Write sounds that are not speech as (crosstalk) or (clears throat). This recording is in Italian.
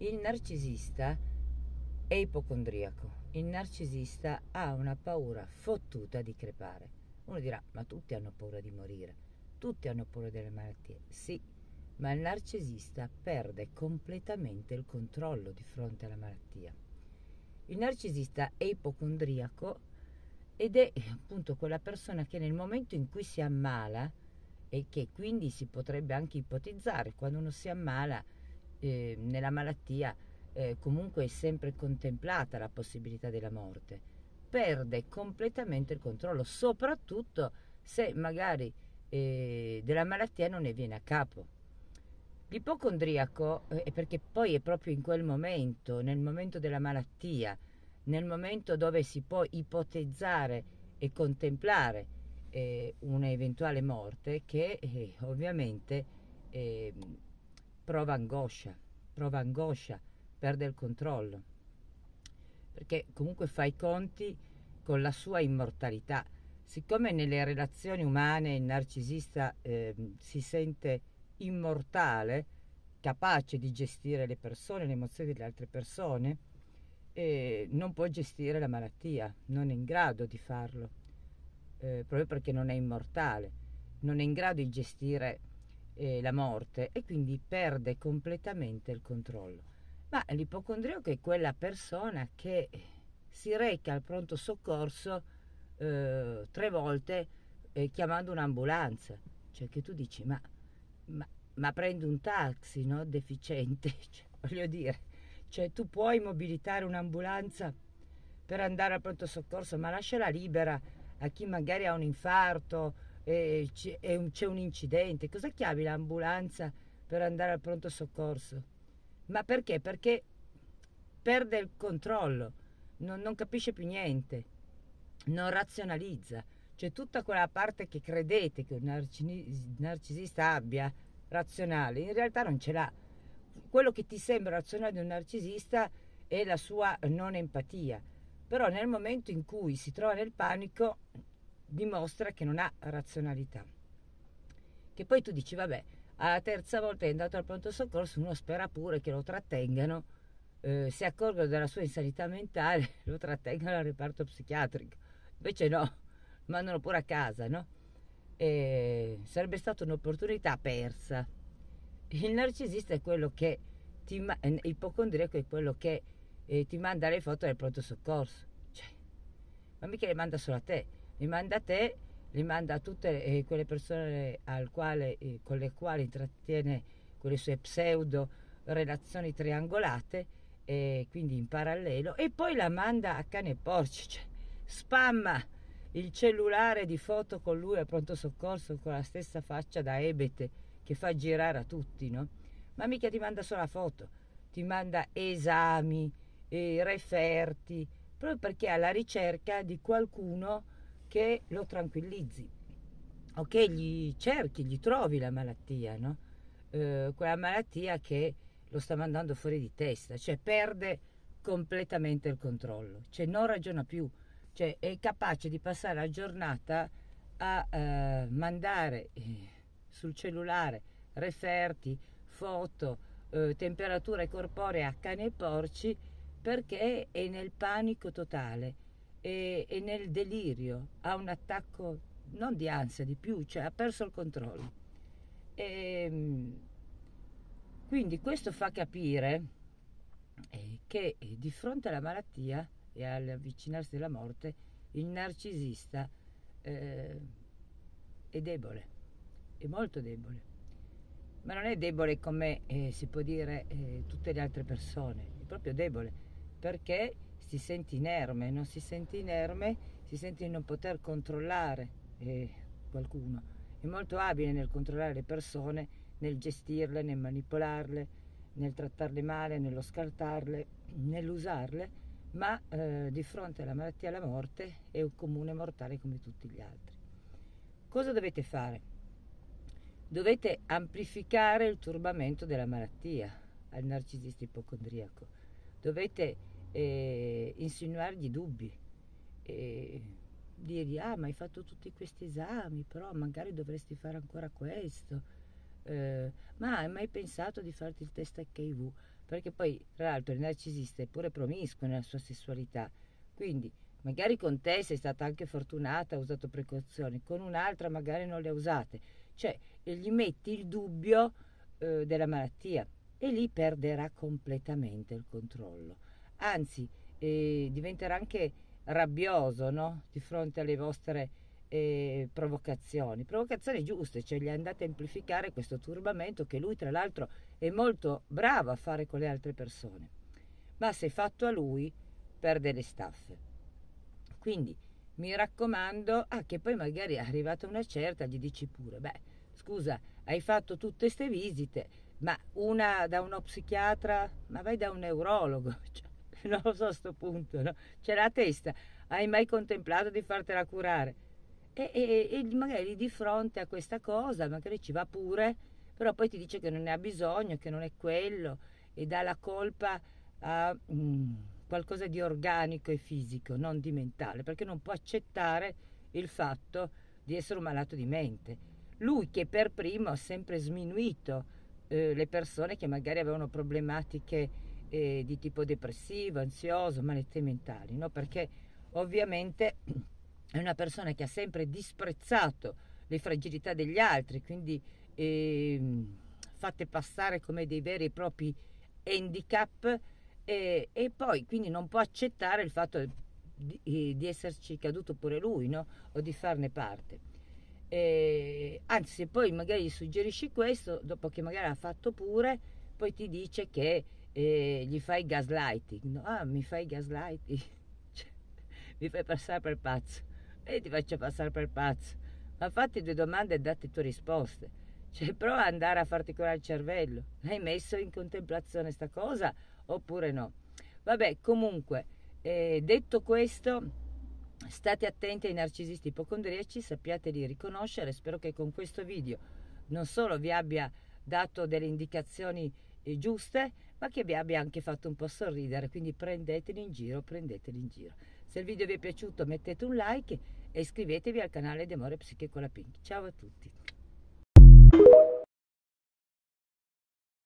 Il narcisista è ipocondriaco. Il narcisista ha una paura fottuta di crepare. Uno dirà, ma tutti hanno paura di morire, tutti hanno paura delle malattie. Sì, ma il narcisista perde completamente il controllo di fronte alla malattia. Il narcisista è ipocondriaco ed è appunto quella persona che nel momento in cui si ammala, e che quindi si potrebbe anche ipotizzare quando uno si ammala eh, nella malattia, eh, comunque è sempre contemplata la possibilità della morte, perde completamente il controllo, soprattutto se magari eh, della malattia non ne viene a capo. L'ipocondriaco, eh, perché poi è proprio in quel momento, nel momento della malattia, nel momento dove si può ipotizzare e contemplare eh, un'eventuale morte, che eh, ovviamente eh, prova angoscia, prova angoscia, perde il controllo, perché comunque fa i conti con la sua immortalità. Siccome nelle relazioni umane il narcisista ehm, si sente immortale, capace di gestire le persone, le emozioni delle altre persone, eh, non può gestire la malattia, non è in grado di farlo, eh, proprio perché non è immortale, non è in grado di gestire eh, la morte e quindi perde completamente il controllo. Ma l'ipocondriaco è quella persona che si reca al pronto soccorso eh, tre volte eh, chiamando un'ambulanza, cioè che tu dici ma ma, ma prendi un taxi, no? Deficiente, (laughs) cioè, voglio dire, cioè tu puoi mobilitare un'ambulanza per andare al pronto soccorso, ma lasciala libera a chi magari ha un infarto e c'è un incidente. Cosa chiami l'ambulanza per andare al pronto soccorso? Ma perché? Perché perde il controllo, non, non capisce più niente, non razionalizza. Cioè tutta quella parte che credete che un narcisista abbia razionale, in realtà non ce l'ha. Quello che ti sembra razionale di un narcisista è la sua non empatia, però nel momento in cui si trova nel panico dimostra che non ha razionalità. Che poi tu dici, vabbè, alla terza volta è andato al pronto soccorso, uno spera pure che lo trattengano, eh, si accorgono della sua insanità mentale, (laughs) lo trattengano al reparto psichiatrico. Invece no, mandano pure a casa, no? E sarebbe stata un'opportunità persa. Il narcisista è quello che ti ma- ipocondriaco è quello che eh, ti manda le foto del pronto soccorso. Cioè, ma mica le manda solo a te, le manda a te, le manda a tutte eh, quelle persone quale, eh, con le quali intrattiene quelle sue pseudo relazioni triangolate, quindi in parallelo, e poi la manda a cane e porci, cioè, spamma il cellulare di foto con lui al pronto soccorso con la stessa faccia da ebete che fa girare a tutti, no? Ma mica ti manda solo la foto, ti manda esami, eh, referti, proprio perché è alla ricerca di qualcuno che lo tranquillizzi o che gli cerchi, gli trovi la malattia, no? Eh, quella malattia che lo sta mandando fuori di testa, cioè perde completamente il controllo, cioè non ragiona più cioè è capace di passare la giornata a eh, mandare eh, sul cellulare referti, foto, eh, temperature corporee a cani e porci perché è nel panico totale, è, è nel delirio, ha un attacco non di ansia, di più, cioè ha perso il controllo. E, ehm, quindi questo fa capire eh, che di fronte alla malattia e all'avvicinarsi della morte, il narcisista eh, è debole, è molto debole. Ma non è debole come eh, si può dire eh, tutte le altre persone, è proprio debole perché si sente inerme, non si sente inerme, si sente di non poter controllare eh, qualcuno. È molto abile nel controllare le persone, nel gestirle, nel manipolarle, nel trattarle male, nello scartarle, nell'usarle ma eh, di fronte alla malattia e alla morte è un comune mortale come tutti gli altri. Cosa dovete fare? Dovete amplificare il turbamento della malattia al narcisista ipocondriaco, dovete eh, insinuargli dubbi, e dirgli ah ma hai fatto tutti questi esami, però magari dovresti fare ancora questo, eh, ma hai mai pensato di farti il test HIV? perché poi tra l'altro il narcisista è pure promiscuo nella sua sessualità, quindi magari con te sei stata anche fortunata, ha usato precauzioni, con un'altra magari non le ha usate, cioè gli metti il dubbio eh, della malattia e lì perderà completamente il controllo, anzi eh, diventerà anche rabbioso no? di fronte alle vostre eh, provocazioni, provocazioni giuste, cioè gli andate a amplificare questo turbamento che lui tra l'altro è molto bravo a fare con le altre persone, ma se fatto a lui perde le staffe. Quindi mi raccomando, ah che poi magari è arrivata una certa, gli dici pure, beh scusa, hai fatto tutte queste visite, ma una da uno psichiatra, ma vai da un neurologo, (laughs) cioè, (laughs) non lo so a sto punto, no? C'è la testa, hai mai contemplato di fartela curare? E, e, e, magari di fronte a questa cosa, magari ci va pure, però poi ti dice che non ne ha bisogno, che non è quello e dà la colpa a mm, qualcosa di organico e fisico, non di mentale, perché non può accettare il fatto di essere un malato di mente. Lui che per primo ha sempre sminuito eh, le persone che magari avevano problematiche eh, di tipo depressivo, ansioso, malattie mentali, no? perché ovviamente (clears throat) è una persona che ha sempre disprezzato le fragilità degli altri, quindi eh, fatte passare come dei veri e propri handicap e, e poi quindi non può accettare il fatto di, eh, di esserci caduto pure lui no? o di farne parte. E, anzi, se poi magari gli suggerisci questo, dopo che magari ha fatto pure, poi ti dice che eh, gli fai gaslighting. No? Ah, mi fai gaslighting? (laughs) Cioè, mi fai passare per pazzo e ti faccio passare per pazzo. Ma fatti due domande e date tue risposte. Cioè, prova ad andare a farti curare il cervello. Hai messo in contemplazione sta cosa oppure no? Vabbè, comunque, eh, detto questo, state attenti ai narcisisti ipocondriaci, sappiate di riconoscere. Spero che con questo video non solo vi abbia dato delle indicazioni giuste, ma che vi abbia anche fatto un po' sorridere. Quindi prendeteli in giro, prendeteli in giro. Se il video vi è piaciuto mettete un like e iscrivetevi al canale di Amore Psiche con la Pink. Ciao a tutti!